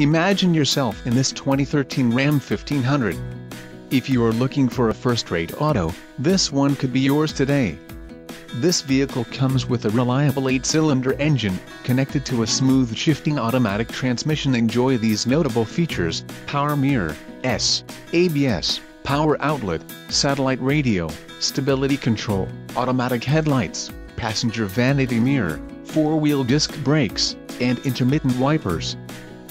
Imagine yourself in this 2013 Ram 1500. If you are looking for a first-rate auto, this one could be yours today. This vehicle comes with a reliable 8-cylinder engine, connected to a smooth shifting automatic transmission. Enjoy these notable features, power mirror, S, ABS, power outlet, satellite radio, stability control, automatic headlights, passenger vanity mirror, four-wheel disc brakes, and intermittent wipers.